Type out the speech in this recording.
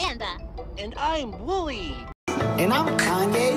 Amanda. And I'm Wooly. And I'm Kanye